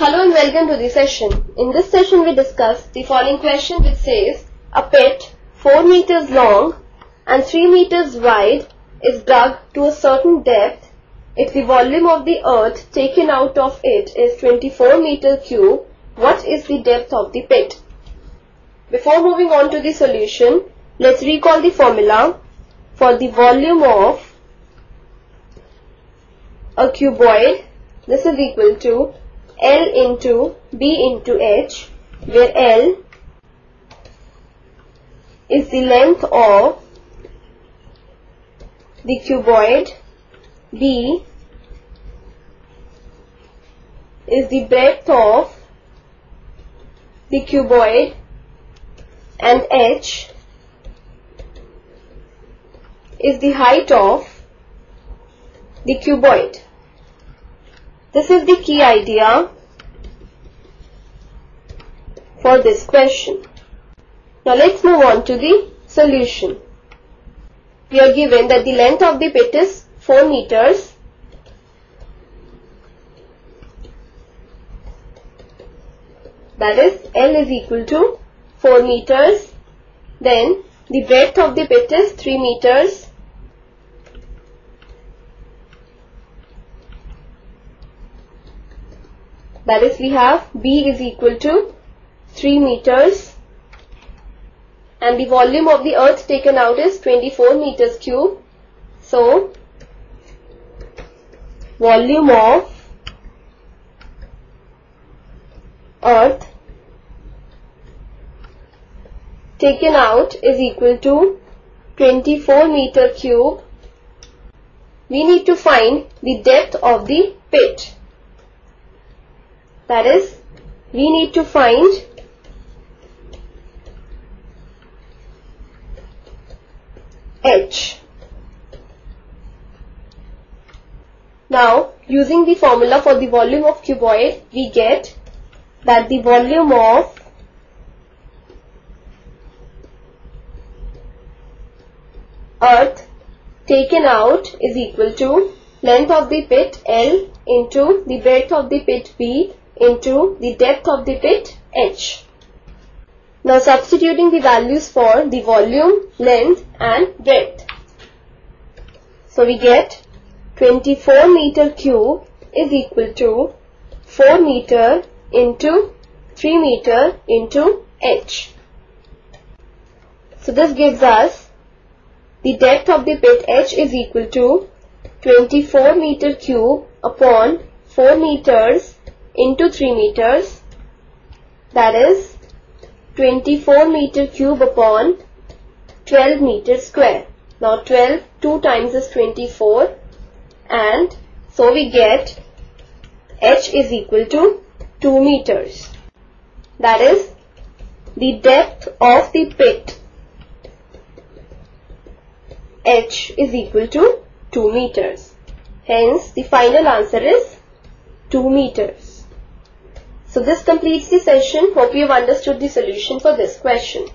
Hello and welcome to the session. In this session we discuss the following question which says a pit 4 meters long and 3 meters wide is dug to a certain depth if the volume of the earth taken out of it is 24 meter cube what is the depth of the pit? Before moving on to the solution let's recall the formula for the volume of a cuboid this is equal to L into B into H where L is the length of the cuboid. B is the breadth of the cuboid. And H is the height of the cuboid. This is the key idea for this question. Now let's move on to the solution. We are given that the length of the pit is 4 meters. That is L is equal to 4 meters. Then the breadth of the pit is 3 meters. That is we have B is equal to 3 meters and the volume of the earth taken out is 24 meters cube. So, volume of earth taken out is equal to 24 meter cube. We need to find the depth of the pit. That is, we need to find H. Now, using the formula for the volume of cuboid, we get that the volume of earth taken out is equal to length of the pit L into the breadth of the pit B into the depth of the pit h. Now substituting the values for the volume, length and breadth. So we get 24 meter cube is equal to 4 meter into 3 meter into h. So this gives us the depth of the pit h is equal to 24 meter cube upon 4 meters into 3 meters that is 24 meter cube upon 12 meter square. Now 12 2 times is 24 and so we get h is equal to 2 meters. That is the depth of the pit h is equal to 2 meters. Hence the final answer is 2 meters. So this completes the session. Hope you have understood the solution for this question.